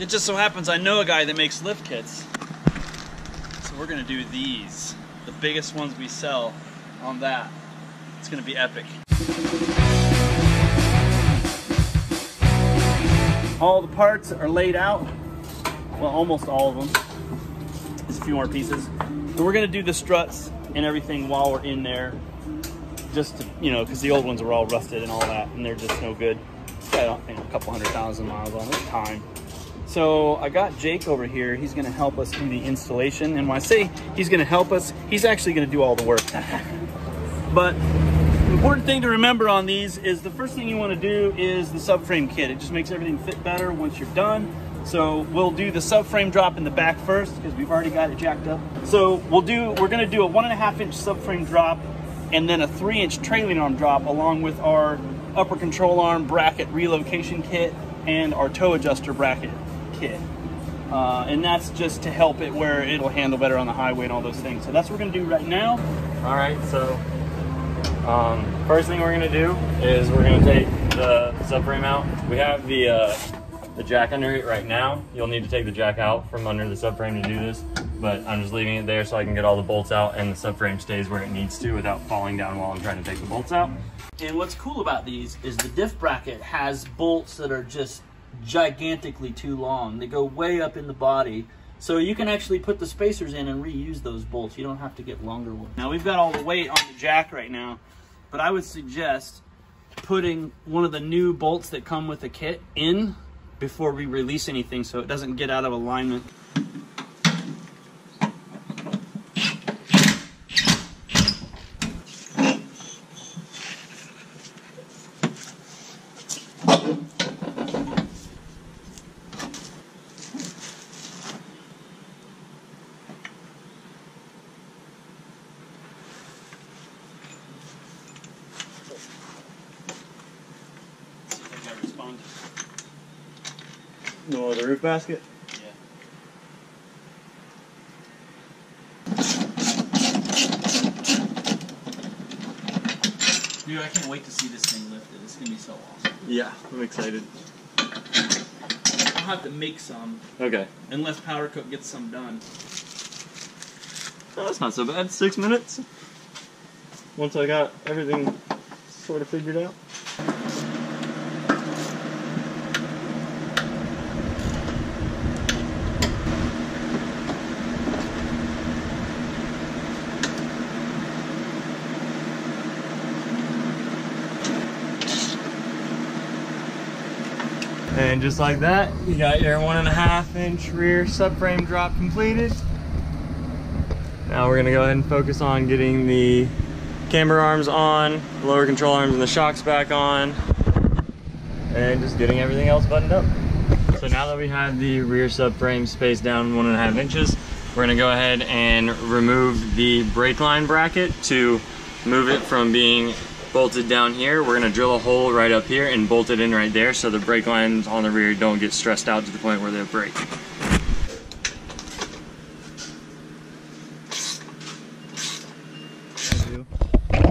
it just so happens I know a guy that makes lift kits. So we're gonna do these. The biggest ones we sell on that. It's gonna be epic. All the parts are laid out. Well, almost all of them. There's a few more pieces. So we're gonna do the struts and everything while we're in there. Just to, you know, because the old ones are all rusted and all that, and they're just no good. Got a couple hundred thousand miles on it. Time. So I got Jake over here. He's gonna help us do the installation. And when I say he's gonna help us, he's actually gonna do all the work. but the important thing to remember on these is the first thing you wanna do is the subframe kit. It just makes everything fit better once you're done. So we'll do the subframe drop in the back first because we've already got it jacked up. So we'll do, we're gonna do a one and a half inch subframe drop and then a three inch trailing arm drop along with our upper control arm bracket relocation kit and our toe adjuster bracket kit. Uh, and that's just to help it where it'll handle better on the highway and all those things. So that's what we're gonna do right now. All right, so um, first thing we're gonna do is we're gonna take the subframe out. We have the uh, the jack under it right now. You'll need to take the jack out from under the subframe to do this, but I'm just leaving it there so I can get all the bolts out and the subframe stays where it needs to without falling down while I'm trying to take the bolts out. And what's cool about these is the diff bracket has bolts that are just gigantically too long. They go way up in the body. So you can actually put the spacers in and reuse those bolts. You don't have to get longer ones. Now we've got all the weight on the jack right now, but I would suggest putting one of the new bolts that come with the kit in before we release anything so it doesn't get out of alignment. See if I respond. No, the roof basket? Yeah. Dude, I can't wait to see this thing lifted. It's gonna be so awesome. Yeah, I'm excited. I'll have to make some, Okay. unless Powder Coat gets some done. Oh, that's not so bad. Six minutes. Once I got everything sort of figured out. Just like that, you got your one and a half inch rear subframe drop completed. Now we're gonna go ahead and focus on getting the camber arms on, lower control arms and the shocks back on, and just getting everything else buttoned up. So now that we have the rear subframe spaced down one and a half inches, we're gonna go ahead and remove the brake line bracket to move it from being bolted down here. We're gonna drill a hole right up here and bolt it in right there so the brake lines on the rear don't get stressed out to the point where they'll break.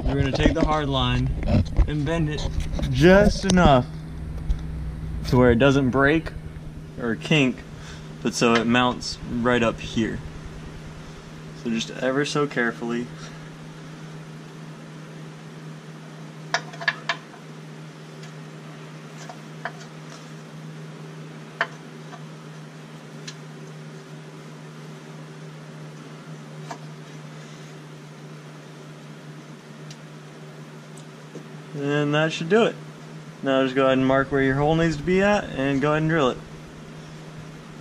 We're gonna take the hard line and bend it just enough to where it doesn't break or kink, but so it mounts right up here. So just ever so carefully. And that should do it. Now just go ahead and mark where your hole needs to be at and go ahead and drill it.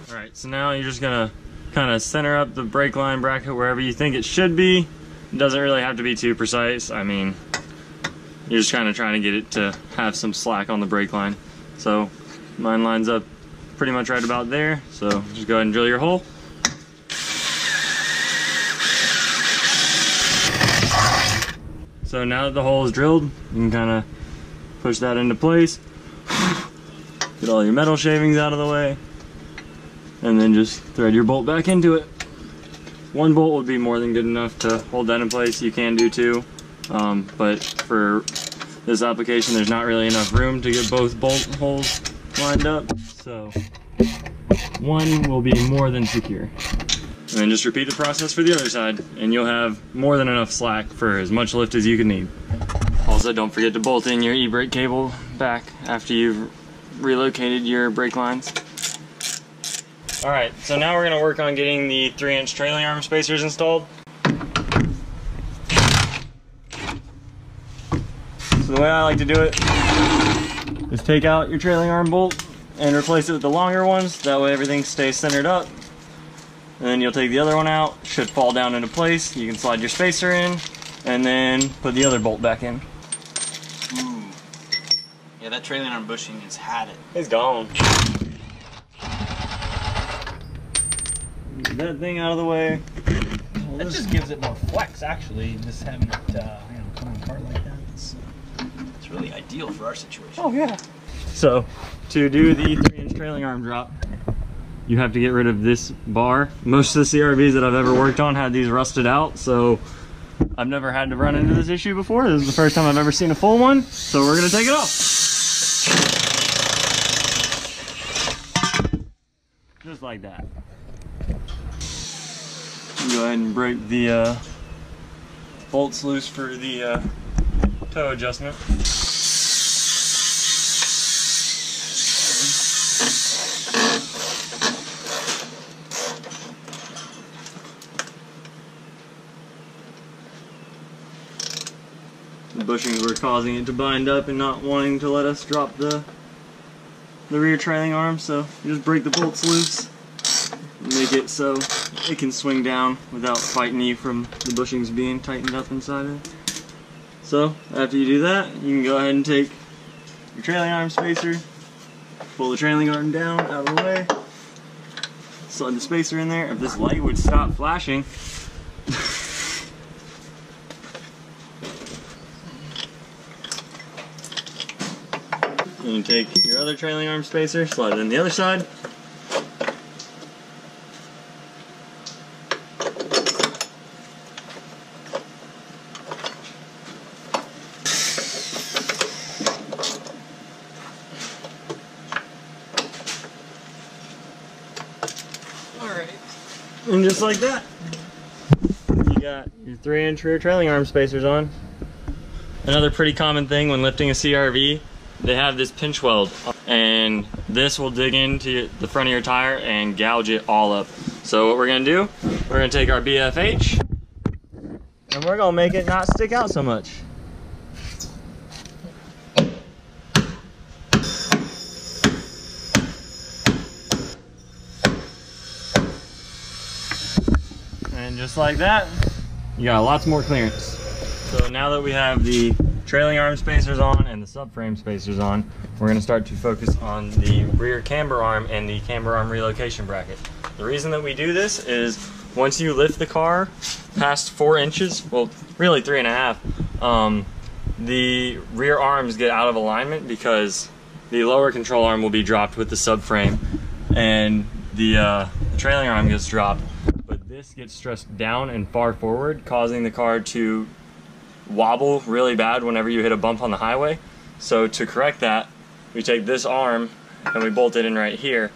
Alright, so now you're just gonna kind of center up the brake line bracket wherever you think it should be. It doesn't really have to be too precise. I mean, you're just kind of trying to get it to have some slack on the brake line. So mine lines up pretty much right about there. So just go ahead and drill your hole. So now that the hole is drilled, you can kind of push that into place. Get all your metal shavings out of the way. And then just thread your bolt back into it. One bolt would be more than good enough to hold that in place. You can do two. Um, but for this application, there's not really enough room to get both bolt holes lined up. So one will be more than secure. And then just repeat the process for the other side, and you'll have more than enough slack for as much lift as you can need. Also, don't forget to bolt in your e-brake cable back after you've relocated your brake lines. All right, so now we're gonna work on getting the three inch trailing arm spacers installed. So the way I like to do it is take out your trailing arm bolt and replace it with the longer ones. That way everything stays centered up. And then you'll take the other one out, should fall down into place. You can slide your spacer in and then put the other bolt back in. Ooh. Yeah, that trailing arm bushing has had it. It's gone. Get that thing out of the way. That just gives it more flex, actually, just having it, uh, you know, come apart like that. It's, it's really ideal for our situation. Oh yeah. So, to do the three inch trailing arm drop, you have to get rid of this bar. Most of the CRVs that I've ever worked on had these rusted out, so I've never had to run into this issue before. This is the first time I've ever seen a full one, so we're gonna take it off. Just like that. Go ahead and break the uh, bolts loose for the uh, toe adjustment. The bushings were causing it to bind up and not wanting to let us drop the the rear trailing arm, so you just break the bolts loose make it so it can swing down without fighting you from the bushings being tightened up inside it. So after you do that, you can go ahead and take your trailing arm spacer, pull the trailing arm down out of the way, slide the spacer in there. If this light would stop flashing, and you take your other trailing arm spacer, slide it in the other side. Alright. And just like that, you got your three inch rear trailing arm spacers on. Another pretty common thing when lifting a CRV, they have this pinch weld and this will dig into the front of your tire and gouge it all up. So what we're gonna do, we're gonna take our BFH and we're gonna make it not stick out so much. And just like that, you got lots more clearance. So now that we have the trailing arm spacers on and the subframe spacers on, we're gonna start to focus on the rear camber arm and the camber arm relocation bracket. The reason that we do this is once you lift the car past four inches, well, really three and a half, um, the rear arms get out of alignment because the lower control arm will be dropped with the subframe and the, uh, the trailing arm gets dropped. But this gets stressed down and far forward, causing the car to wobble really bad whenever you hit a bump on the highway. So to correct that, we take this arm and we bolt it in right here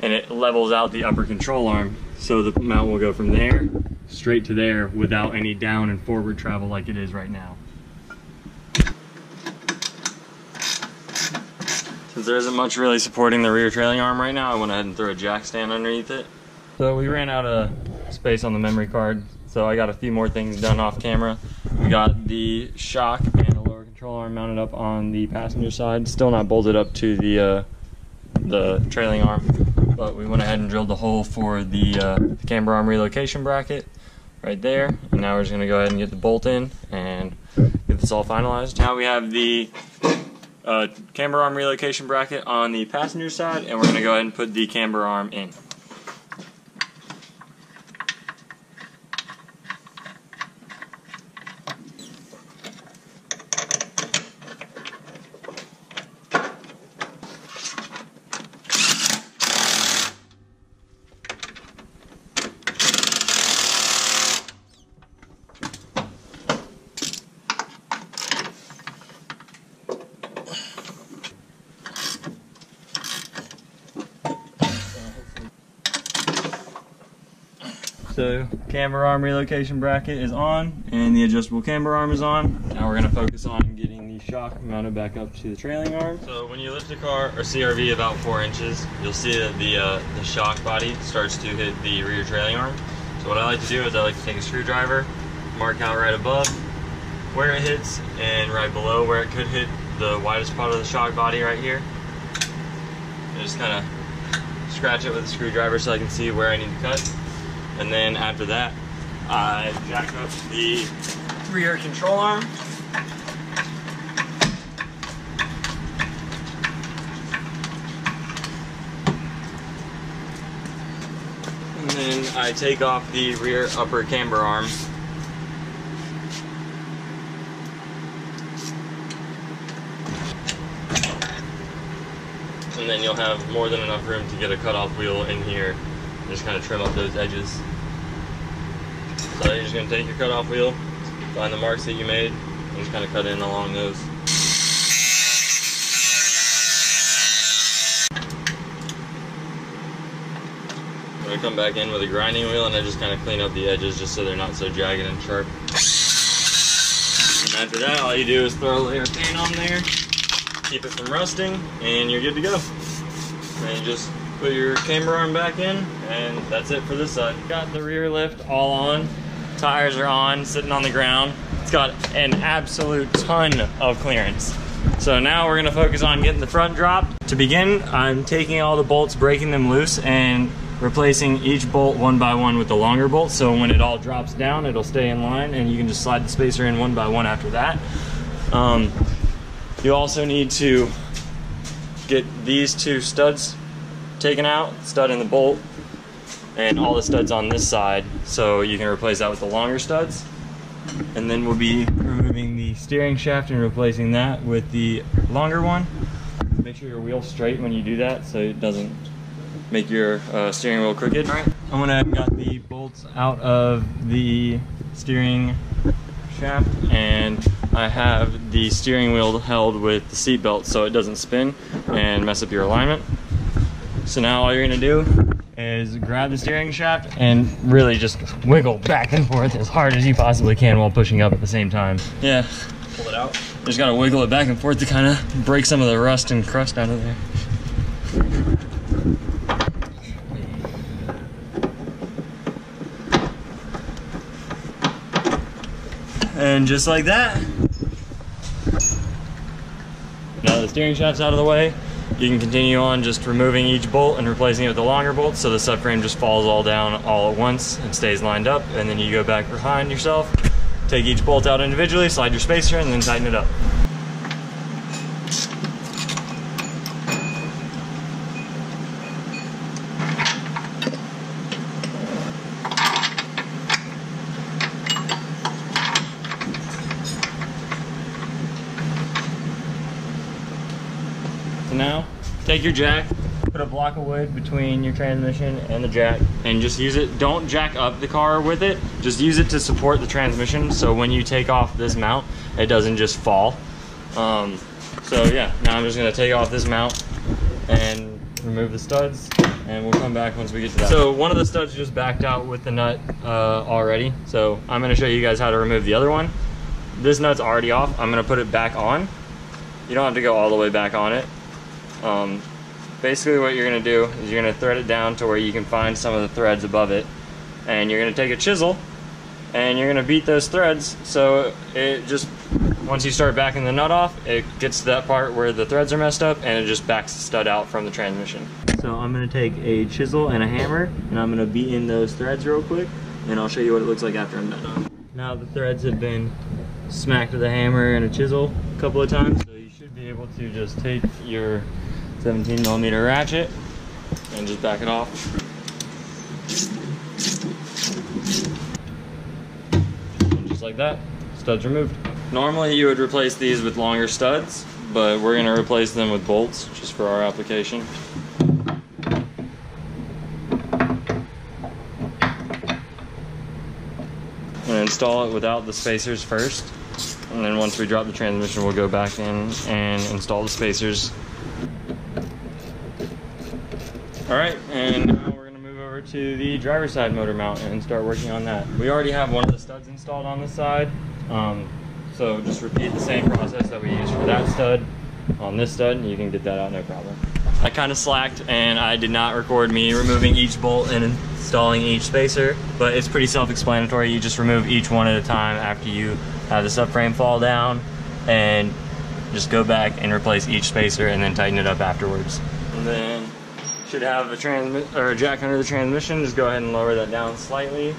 and it levels out the upper control arm so the mount will go from there straight to there without any down and forward travel like it is right now. Since there isn't much really supporting the rear trailing arm right now, I went ahead and threw a jack stand underneath it. So we ran out of space on the memory card, so I got a few more things done off camera. We got the shock and the lower control arm mounted up on the passenger side, still not bolted up to the uh, the trailing arm, but we went ahead and drilled the hole for the, uh, the camber arm relocation bracket right there. And now we're just gonna go ahead and get the bolt in and get this all finalized. Now we have the uh, camber arm relocation bracket on the passenger side, and we're gonna go ahead and put the camber arm in. So camber arm relocation bracket is on and the adjustable camber arm is on. Now we're gonna focus on getting the shock mounted back up to the trailing arm. So when you lift the car or CRV about four inches, you'll see that the, uh, the shock body starts to hit the rear trailing arm. So what I like to do is I like to take a screwdriver, mark out right above where it hits and right below where it could hit the widest part of the shock body right here. And just kind of scratch it with a screwdriver so I can see where I need to cut. And then after that, I jack up the rear control arm. And then I take off the rear upper camber arm. And then you'll have more than enough room to get a cutoff wheel in here just kind of trim up those edges. So you're just going to take your cutoff wheel, find the marks that you made, and just kind of cut in along those. I'm to come back in with a grinding wheel and I just kind of clean up the edges just so they're not so jagged and sharp. And after that, all you do is throw a layer of paint on there, keep it from rusting, and you're good to go. And just put your camber arm back in, and that's it for this side. Got the rear lift all on, tires are on, sitting on the ground. It's got an absolute ton of clearance. So now we're gonna focus on getting the front drop. To begin, I'm taking all the bolts, breaking them loose, and replacing each bolt one by one with the longer bolt. So when it all drops down, it'll stay in line, and you can just slide the spacer in one by one after that. Um, you also need to get these two studs taken out, stud in the bolt, and all the studs on this side. So you can replace that with the longer studs. And then we'll be removing the steering shaft and replacing that with the longer one. Make sure your wheel's straight when you do that so it doesn't make your uh, steering wheel crooked. All right, I'm gonna got the bolts out of the steering shaft and I have the steering wheel held with the seat belt so it doesn't spin and mess up your alignment. So now all you're gonna do is grab the steering shaft and really just wiggle back and forth as hard as you possibly can while pushing up at the same time. Yeah. Pull it out. Just gotta wiggle it back and forth to kind of break some of the rust and crust out of there. And just like that, now the steering shaft's out of the way, you can continue on just removing each bolt and replacing it with the longer bolt so the subframe just falls all down all at once and stays lined up. And then you go back behind yourself, take each bolt out individually, slide your spacer, and then tighten it up. So now, take your jack, put a block of wood between your transmission and the jack, and just use it. Don't jack up the car with it. Just use it to support the transmission. So when you take off this mount, it doesn't just fall. Um, so yeah, now I'm just gonna take off this mount and remove the studs, and we'll come back once we get to that. So one of the studs just backed out with the nut uh, already. So I'm gonna show you guys how to remove the other one. This nut's already off. I'm gonna put it back on. You don't have to go all the way back on it. Um, basically what you're going to do is you're going to thread it down to where you can find some of the threads above it. And you're going to take a chisel and you're going to beat those threads so it just once you start backing the nut off it gets to that part where the threads are messed up and it just backs the stud out from the transmission. So I'm going to take a chisel and a hammer and I'm going to beat in those threads real quick and I'll show you what it looks like after I'm done. Now the threads have been smacked with a hammer and a chisel a couple of times so you should be able to just take your 17 millimeter ratchet and just back it off. And just like that, studs removed. Normally you would replace these with longer studs, but we're gonna replace them with bolts just for our application. And install it without the spacers first. And then once we drop the transmission, we'll go back in and install the spacers. All right, and now we're gonna move over to the driver's side motor mount and start working on that. We already have one of the studs installed on the side. Um, so just repeat the same process that we used for that stud on this stud and you can get that out no problem. I kind of slacked and I did not record me removing each bolt and installing each spacer, but it's pretty self-explanatory. You just remove each one at a time after you have the subframe fall down and just go back and replace each spacer and then tighten it up afterwards. And then should have a transmit or a jack under the transmission. Just go ahead and lower that down slightly.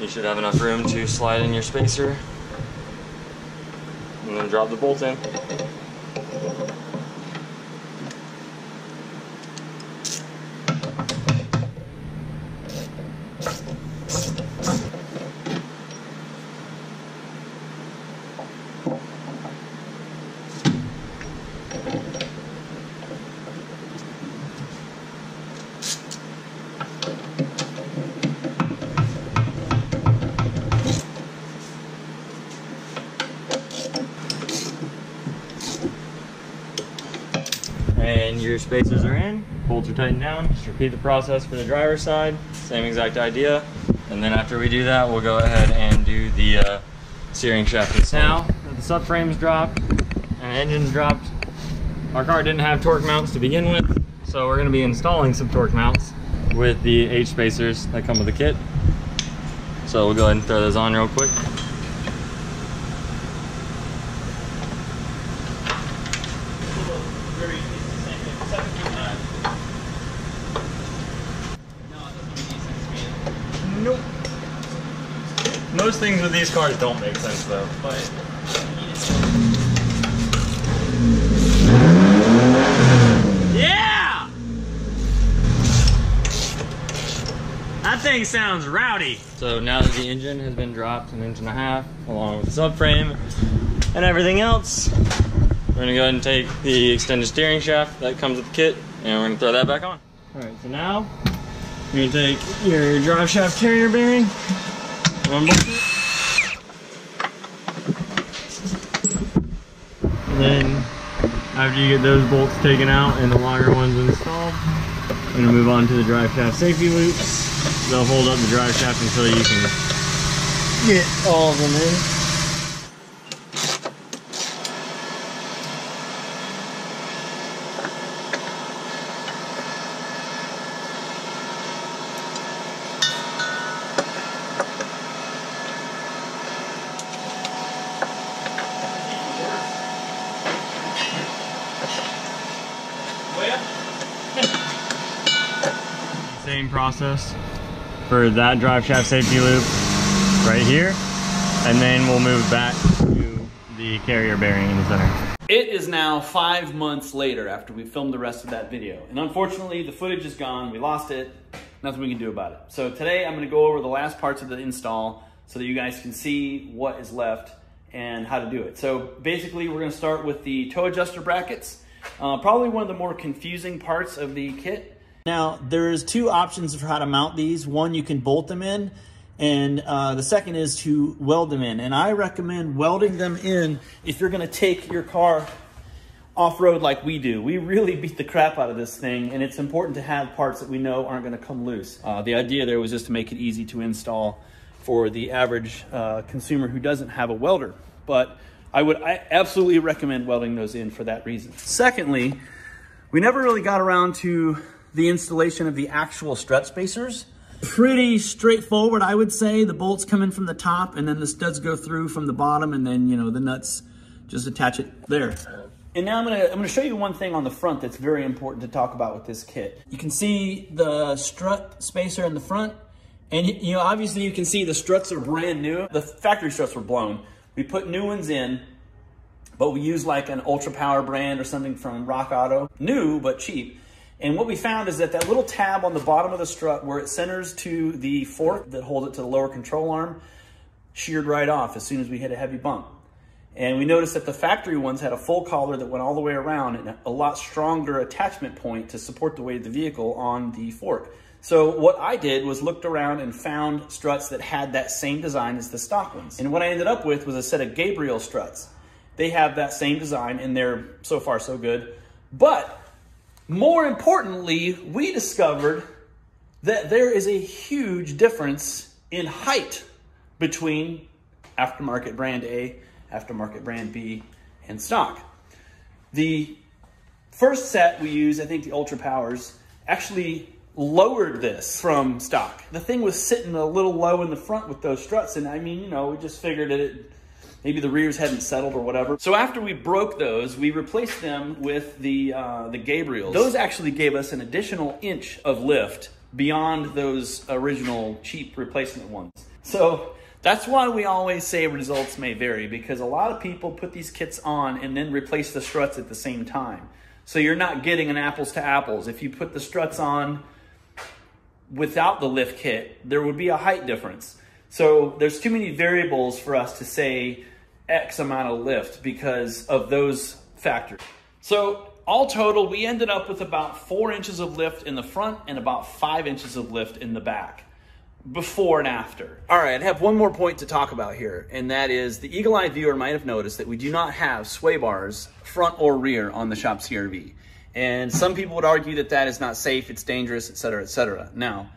You should have enough room to slide in your spacer and then drop the bolt in. Your spacers are in, bolts are tightened down. Just repeat the process for the driver's side, same exact idea. And then after we do that, we'll go ahead and do the uh, steering shaft. Now that the subframe's dropped and engine's dropped, our car didn't have torque mounts to begin with, so we're gonna be installing some torque mounts with the H spacers that come with the kit. So we'll go ahead and throw those on real quick. Most things with these cars don't make sense though. But yeah, that thing sounds rowdy. So now that the engine has been dropped an inch and a half, along with the subframe and everything else, we're gonna go ahead and take the extended steering shaft that comes with the kit, and we're gonna throw that back on. All right, so now you're gonna take your drive shaft carrier bearing, unbolt it. And then after you get those bolts taken out and the longer ones installed, we're gonna move on to the drive shaft safety loops. They'll hold up the drive shaft until you can get all of them in. Same process for that drive shaft safety loop right here. And then we'll move back to the carrier bearing in the center. It is now five months later after we filmed the rest of that video. And unfortunately, the footage is gone. We lost it. Nothing we can do about it. So today I'm gonna go over the last parts of the install so that you guys can see what is left and how to do it. So basically, we're gonna start with the toe adjuster brackets. Uh, probably one of the more confusing parts of the kit. Now, there's two options for how to mount these. One, you can bolt them in, and uh, the second is to weld them in. And I recommend welding them in if you're gonna take your car off-road like we do. We really beat the crap out of this thing, and it's important to have parts that we know aren't gonna come loose. Uh, the idea there was just to make it easy to install for the average uh, consumer who doesn't have a welder. But I would I absolutely recommend welding those in for that reason. Secondly, we never really got around to the installation of the actual strut spacers. Pretty straightforward, I would say. The bolts come in from the top and then the studs go through from the bottom and then, you know, the nuts just attach it there. And now I'm gonna, I'm gonna show you one thing on the front that's very important to talk about with this kit. You can see the strut spacer in the front and you know, obviously you can see the struts are brand new. The factory struts were blown. We put new ones in, but we use like an Ultra Power brand or something from Rock Auto. New, but cheap. And what we found is that that little tab on the bottom of the strut where it centers to the fork that holds it to the lower control arm sheared right off as soon as we hit a heavy bump. And we noticed that the factory ones had a full collar that went all the way around and a lot stronger attachment point to support the weight of the vehicle on the fork. So what I did was looked around and found struts that had that same design as the stock ones. And what I ended up with was a set of Gabriel struts. They have that same design and they're so far so good. But More importantly, we discovered that there is a huge difference in height between aftermarket brand A, aftermarket brand B, and stock. The first set we use, I think the Ultra Powers, actually lowered this from stock. The thing was sitting a little low in the front with those struts, and I mean, you know, we just figured that it maybe the rears hadn't settled or whatever. So after we broke those, we replaced them with the uh, the Gabriels. Those actually gave us an additional inch of lift beyond those original cheap replacement ones. So that's why we always say results may vary because a lot of people put these kits on and then replace the struts at the same time. So you're not getting an apples to apples. If you put the struts on without the lift kit, there would be a height difference. So there's too many variables for us to say X amount of lift because of those factors. So all total, we ended up with about four inches of lift in the front and about five inches of lift in the back before and after. All right, I have one more point to talk about here, and that is the eagle eye viewer might have noticed that we do not have sway bars front or rear on the Shop CRV. And some people would argue that that is not safe, it's dangerous, et cetera, et cetera. Now,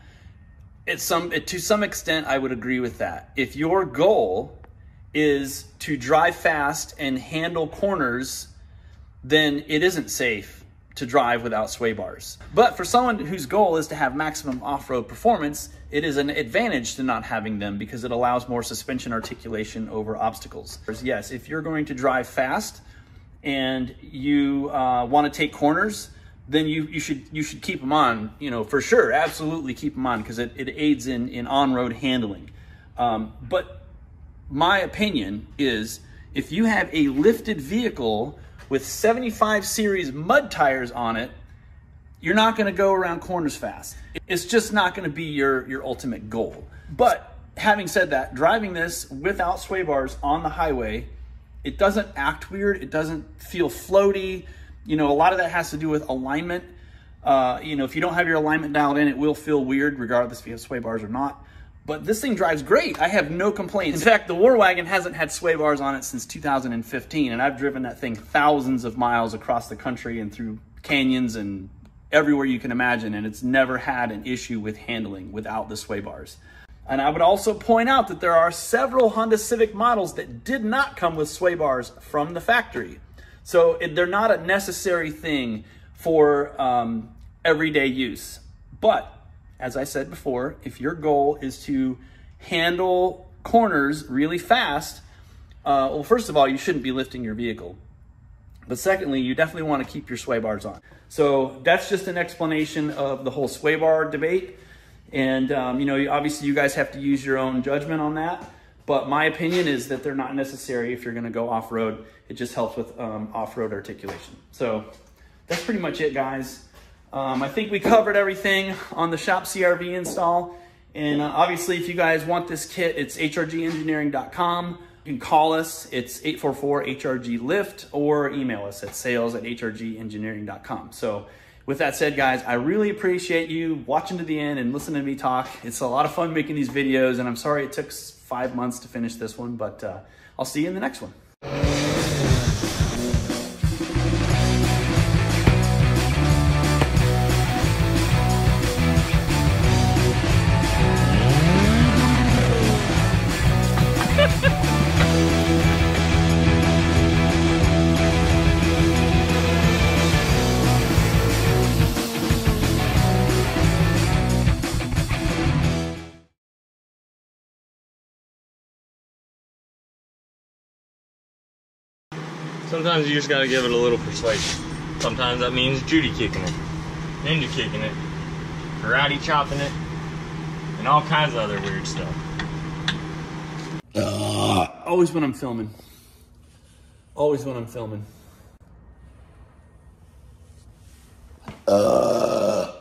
it's some, it, to some extent, I would agree with that. If your goal is to drive fast and handle corners, then it isn't safe to drive without sway bars. But for someone whose goal is to have maximum off-road performance, it is an advantage to not having them because it allows more suspension articulation over obstacles. Yes, if you're going to drive fast, and you uh, want to take corners, then you, you should you should keep them on. You know, for sure, absolutely keep them on because it, it aids in in on road handling. Um, but my opinion is if you have a lifted vehicle with 75 series mud tires on it, you're not going to go around corners fast. It's just not going to be your your ultimate goal. But having said that, driving this without sway bars on the highway it doesn't act weird. It doesn't feel floaty. You know, a lot of that has to do with alignment. Uh, you know, if you don't have your alignment dialed in, it will feel weird regardless if you have sway bars or not. But this thing drives great. I have no complaints. In fact, the War Wagon hasn't had sway bars on it since 2015, and I've driven that thing thousands of miles across the country and through canyons and everywhere you can imagine, and it's never had an issue with handling without the sway bars. And I would also point out that there are several Honda Civic models that did not come with sway bars from the factory. So they're not a necessary thing for um, everyday use. But as I said before, if your goal is to handle corners really fast, uh, well, first of all, you shouldn't be lifting your vehicle. But secondly, you definitely want to keep your sway bars on. So that's just an explanation of the whole sway bar debate. And, um, you know, obviously you guys have to use your own judgment on that. But my opinion is that they're not necessary if you're going to go off road. It just helps with um, off road articulation. So that's pretty much it, guys. Um, I think we covered everything on the Shop CRV install. And uh, obviously, if you guys want this kit, it's hrgengineering.com. You can call us. It's 844-HRG-LIFT or email us at sales at hrgengineering.com. So with that said, guys, I really appreciate you watching to the end and listening to me talk. It's a lot of fun making these videos, and I'm sorry it took five months to finish this one, but uh, I'll see you in the next one. Sometimes you just gotta give it a little persuasion. Sometimes that means Judy kicking it, ninja kicking it, karate chopping it, and all kinds of other weird stuff. Uh, always when I'm filming. Always when I'm filming. Uh.